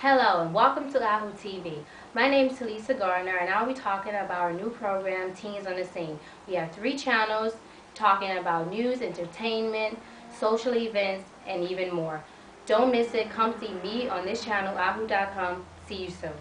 Hello and welcome to Yahoo TV. My name is Talisa Garner, and I'll be talking about our new program, Teens on the Scene. We have three channels talking about news, entertainment, social events, and even more. Don't miss it. Come see me on this channel, yahoo.com. See you soon.